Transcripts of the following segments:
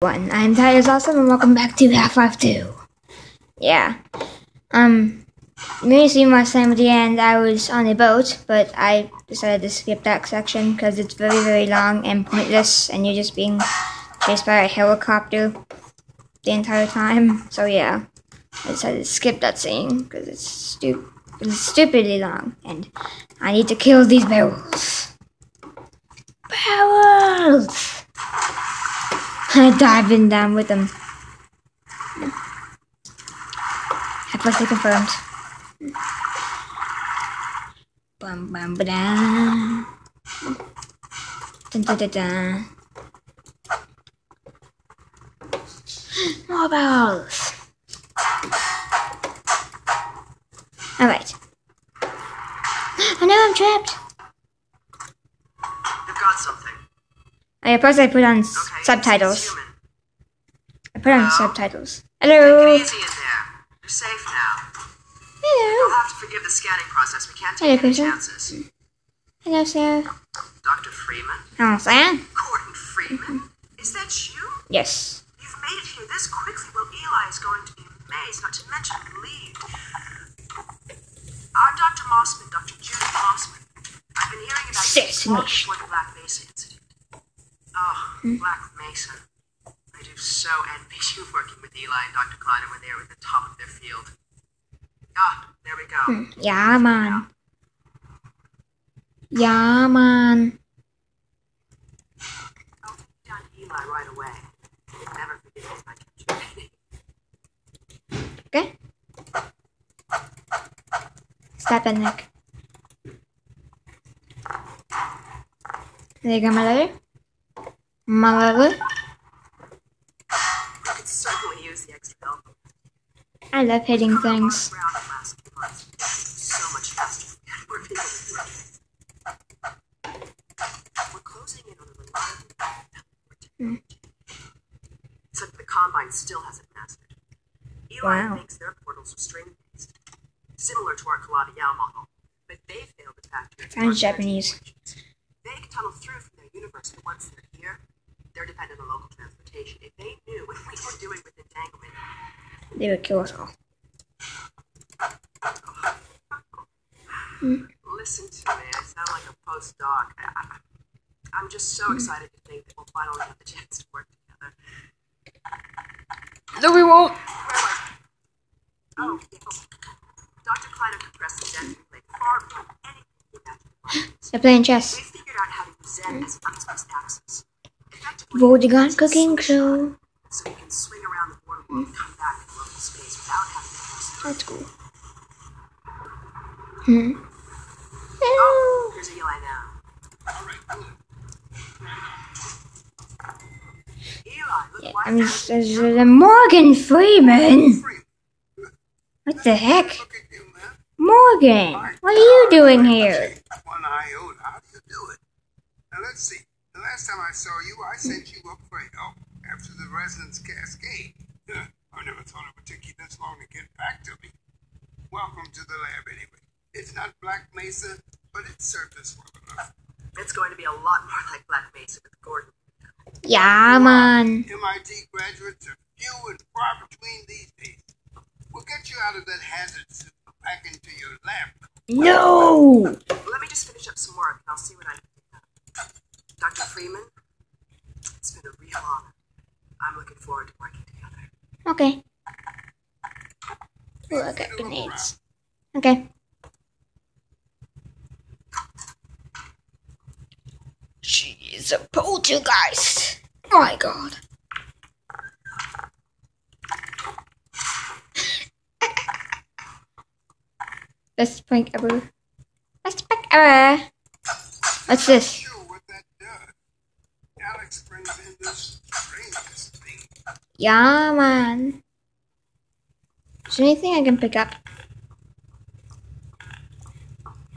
One, I'm Tyler's Awesome, and welcome back to Half-Life 2. Yeah. Um, seen last time at the end I was on a boat, but I decided to skip that section because it's very, very long and pointless, and you're just being chased by a helicopter the entire time. So yeah, I decided to skip that scene because it's, stu- it's stupidly long, and I need to kill these. Barrels! In down with them. Accuracy confirmed. Bum bum ba da. Dun dun dun dun. More balls. Alright. I know I'm trapped. You've got something. I suppose I put on Okay. subtitles. I put on Hello? subtitles. Take Hello. it easy in there. You're safe now. Hello. You'll have to forgive the scanning process. We can't Hello, any Christian. chances. Hello, sir. Dr. Freeman? Hello, sir. Gordon Freeman? Is that you? Yes. You've made it here this quickly. Well, Eli is going to be amazed, not to mention relieved. I'm Dr. Mossman, Dr. Judith Mossman. I've been hearing about you long before the Black Mesa incident. Oh, Black Mesa. I do so envy you working with Eli and Dr. Kleiner when they were at the top of their field. Ah, there we go. Yeah, man. Yeah, man. I'll take down Eli right away. You'd never forgive me if I kept you waiting. Okay. Stop it, Nick. There you go, my letter. Letter. I could certainly use the extra help. I love hitting Covered a lot of things. in the last few months. So much faster than we're able to do it. We're closing in on a reliable technology. Except the Combine still hasn't mastered. Eli Wow. thinks their portals are string-based, similar to our Calabi-Yau model, but they failed to factor Sounds Japanese. situations. They can tunnel through from their universe, but once they're here, they're dependent on local transportation. If they knew what we were doing with entanglement, They would kill us all. Listen to me. I sound like a postdoc. I, I, I'm just so excited to think that we'll finally have the chance to work together. No, we won't. Where was I? Oh, oh. yeah. Dr. Kleiner compressed the Xen plate far beyond anything we imagined. They're playing We chess. figured out how to use Xen as an space axis. Effectively, Vortigaunt it's a cooking show. So we can swing around the border and come back That's cool. Hmm. Oh, here's Eli now. Yeah, I'm there's uh, Morgan Freeman. What the heck? Look at you, man. Morgan, what are you doing here? One iota. How do you do it? Now let's see. The last time I saw you, I sent you up for help after the resonance cascade. Huh, I never thought it would take you this long to get back to me. Welcome to the lab, anyway. It's not Black Mesa, but it served us well enough. It's going to be a lot more like Black Mesa with Gordon. Yeah, man. MIT graduates are few and far between these days. We'll get you out of that hazard suit back into your lab. No. Let me just finish up some work and I'll see what I can do. Dr. Freeman, it's been a real honor. I'm looking forward to working together. Okay. Ooh, I got grenades. Okay. She's a poltergeist. Oh my god. Best prank ever. Best prank ever. What's this? Sure what that does. Alex brings in this strangest thing. Yeah, man. Is there anything I can pick up?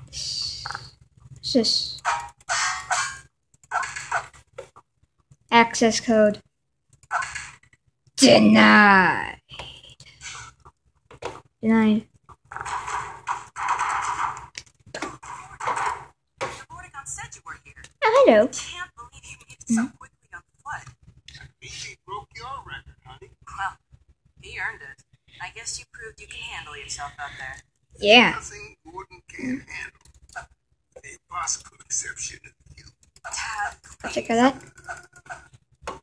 What's this? Access code. Denied. Denied. said you. Oh, hello. Can't believe you made it so quickly on foot. He earned it. I guess you proved you can handle yourself out there. Yeah. Nothing Gordon can't handle. A possible exception check out that.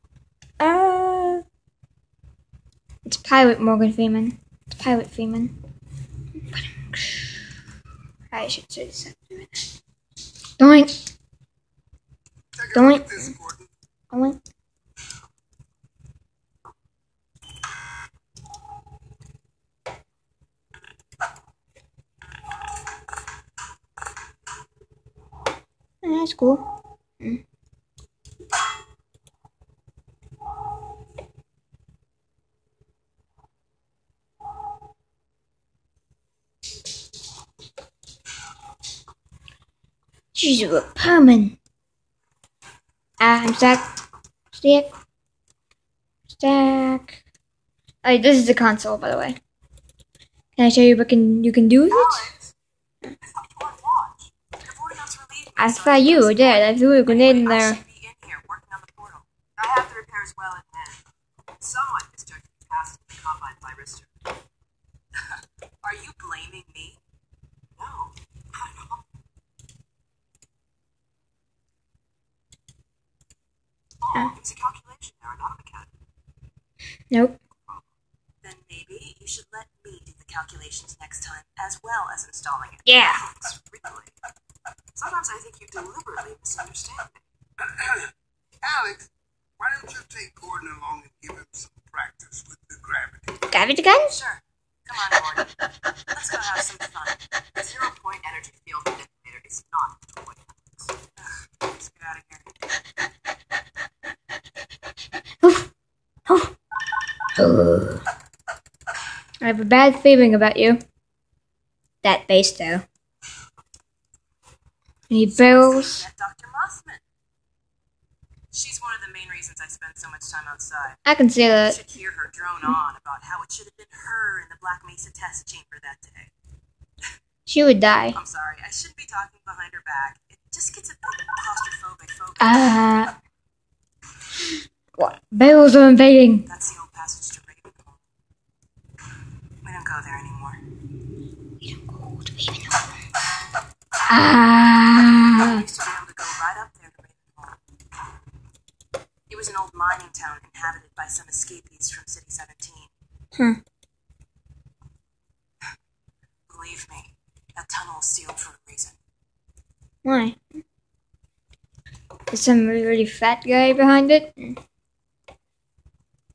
Uh, it's Pilot Morgan Freeman. It's Pilot Freeman. I should say this. Doink. Doink. Oh, That's cool. She's a Perman. Ah, I'm stuck. Stack. Stack. Oh, this is the console, by the way. Can I show you what can you can do with it? Alex! I thought you were on watch. Your boardouts relieved me, I so thought you dead. I threw a grenade in there. should be in here working on the portal. I have the repairs well in hand. Someone misjudged the past of the combine by Rister. Are you blaming me? No. Oh, it's a calculation error, not a mechanic. Nope. Then maybe you should let me do the calculations next time, as well as installing it. Yeah. Really. Sometimes I think you deliberately misunderstand me. Alex, why don't you take Gordon along and give him some practice with the gravity? Gravity gun? Sure. Come on, Gordon. Let's go have some fun. The zero point energy field manipulator is not a toy. Ugh, Let's get out of here. I have a bad feeling about you. That base, though. Met Dr. Mossman. She's one of the main reasons I spend so much time outside. I can see that. should hear her drone on about how it should have been her in the Black Mesa test chamber that day. She would die. I'm sorry, I shouldn't be talking behind her back. It just gets a bit claustrophobic. Focus. Uh. What? Barrels are invading. That's the old passage to. We don't go there anymore. I Ah. used to be able to go right up there to Ravenholm. It was an old mining town inhabited by some escapees from City 17. Hmm. Believe me, tunnel is sealed for a reason. Why? There's some really fat guy behind it.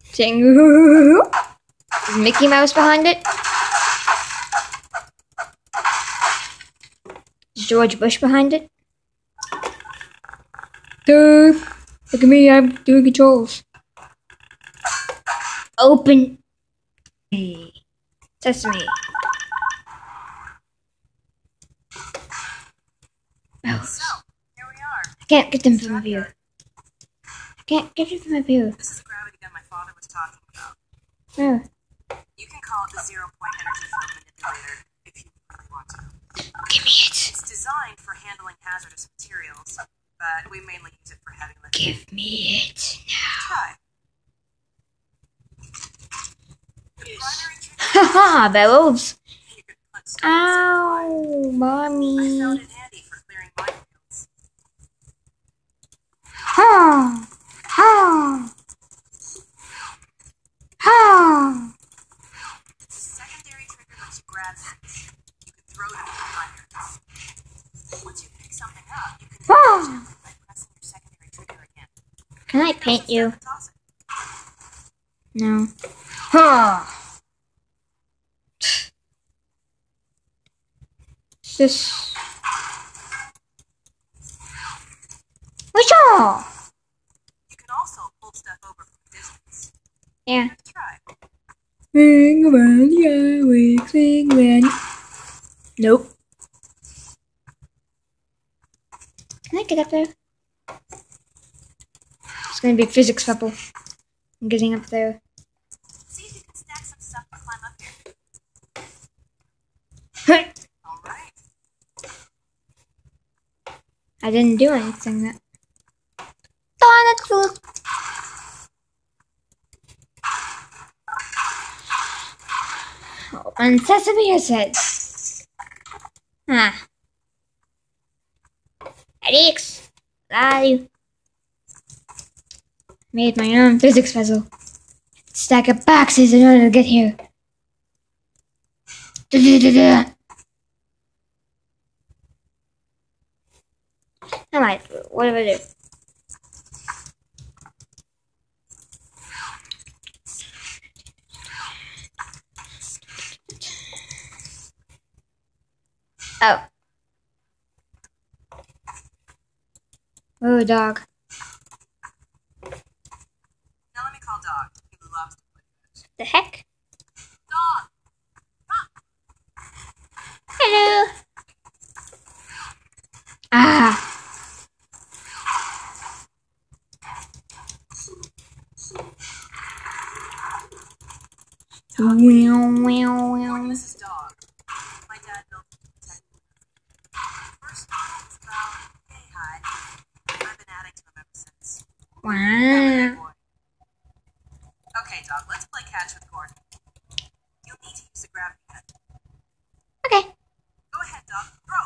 Saying, Is Mickey Mouse behind it? Is George Bush behind it? Dude, look at me, I'm doing controls. Open. Sesame So, here we are. I can't get them from up here. I can't get it from up here. This is the gravity gun my father was talking about. Oh, You can call it the zero point energy field manipulator if you really want to. give me it. It's designed for handling hazardous materials, but we mainly use it for heavy lifting. Give me it now. Try. Haha, bellows. you can punch stones and Ow, fly. I found mommy. it handy for clearing minefields. Ha, ha, ha. The secondary trigger grab things. You can throw them from under. Once you pick something up, you can Ah. by pressing your secondary trigger again. Can I paint you? start to toss it. No. Ha. This. What's all? You can also pull stuff over from a distance. Yeah. Give try. Swing around, yeah, we swing around. Nope. Can I get up there? It's gonna be physics trouble. I'm getting up there. See if you can stack some stuff to climb up here. All right. I didn't do anything that. Darn it, On Sesame, said. Huh. Alex, love. Made my own physics puzzle. Stack of boxes in order to get here. Da-da-da-da. Alright, what do I do? Oh. Oh, dog. Now let me call Dog. He loves to play fetch. The heck? Dog! Hello. Ah. Meow, meow, meow. This is Dog. My dad built a detective. First novel was about gay hide. I've been adding to them ever since. Wow. Boy. Okay, Dog, let's play catch with Gordon. You'll need to use the gravity. Okay. Go ahead, Dog. Throw!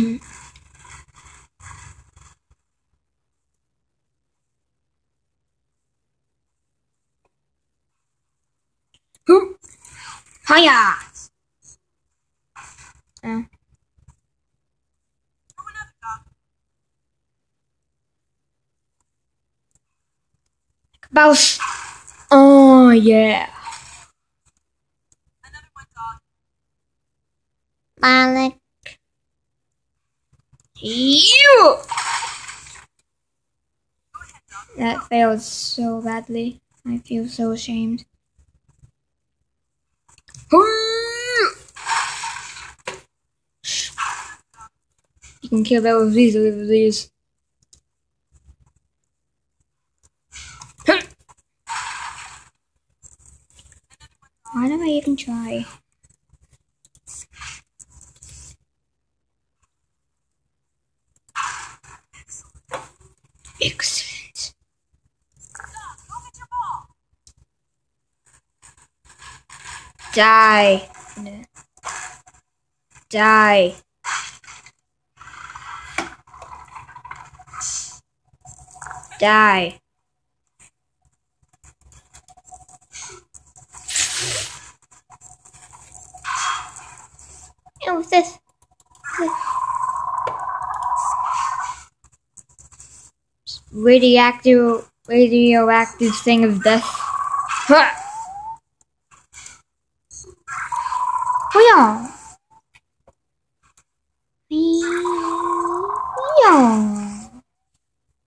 Hmm. Who? Hiya! Oh. Throw another, Dog. Bounce. Oh yeah. Another one, Dog. Malik. You. Go ahead, Dog. That failed so badly. I feel so ashamed. You can kill that with these, with these. Why do I even try? Excellent. Your ball. Die. Die. What's this? Radioactive, radioactive thing of death. 不要。